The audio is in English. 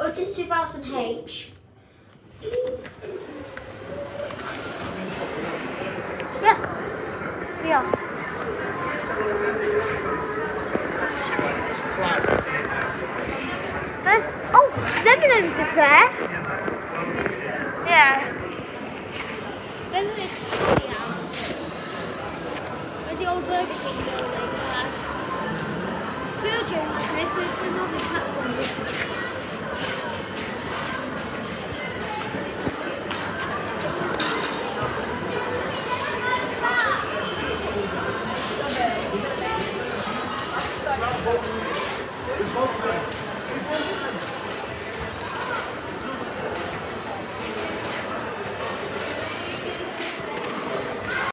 Otis 2000H. Yeah. Yeah. There's, oh, Lebanon's is there. Yeah. It's Korea. Where's the old Burger King building? Belgium has this, it's another platform.